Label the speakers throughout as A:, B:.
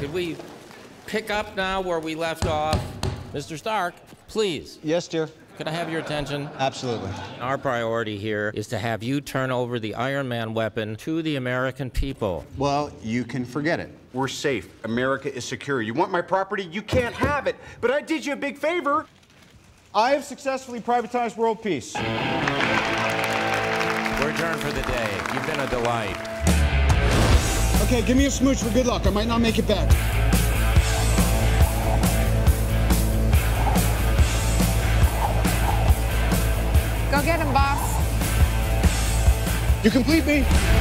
A: Could we pick up now where we left off? Mr. Stark, please.
B: Yes, dear.
A: Could I have your attention?
B: Absolutely.
A: Our priority here is to have you turn over the Iron Man weapon to the American people.
B: Well, you can forget it.
C: We're safe. America is secure. You want my property? You can't have it. But I did you a big favor. I have successfully privatized world peace.
A: We're adjourned for the day. You've been a delight.
B: Okay, give me a smooch for good luck. I might not make it back.
D: Go get him, boss.
B: You complete me.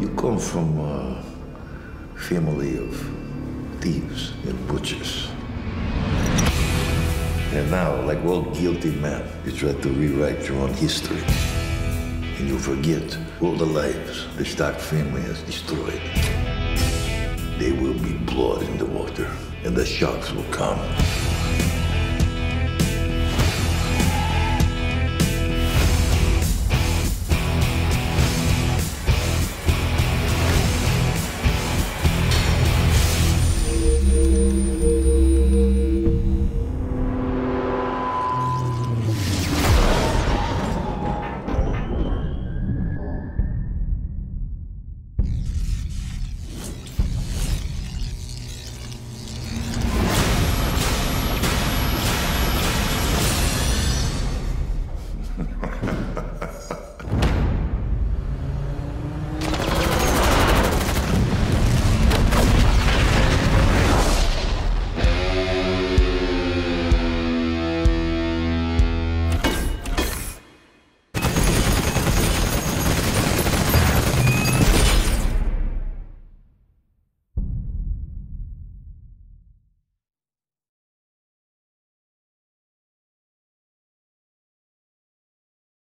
E: You come from a family of thieves and butchers. And now, like all guilty men, you try to rewrite your own history. And you forget all the lives the Stark family has destroyed. There will be blood in the water, and the sharks will come.